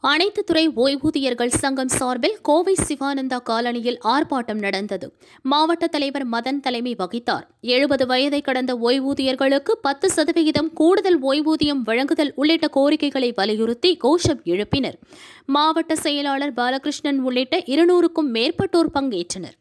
அனைத்து துறை ஓய்வூதியர்கள் சங்கம் சார்பில் கோவை சிவானந்தா காலனியில் ஆர்ப்பாட்டம் நடந்தது. மாவட்ட தலைவர் மதன் தலைமை வகித்தார். எழுபது வயதை கடந்த ஓய்வூதியர்களுக்கு பத்து சதவிகிதம் கூடுதல் ஓய்வூதியம் வழங்குதல் உள்ளிட்ட கோரிக்கைகளை வலியுறுத்தி கோஷம் எழுப்பினர். மாவட்ட செயலாளர் பாலகிருஷ்ணன் உள்ளிட்ட இருநூறுக்கும் மேற்பட்டோர் பங்கேற்றனர்.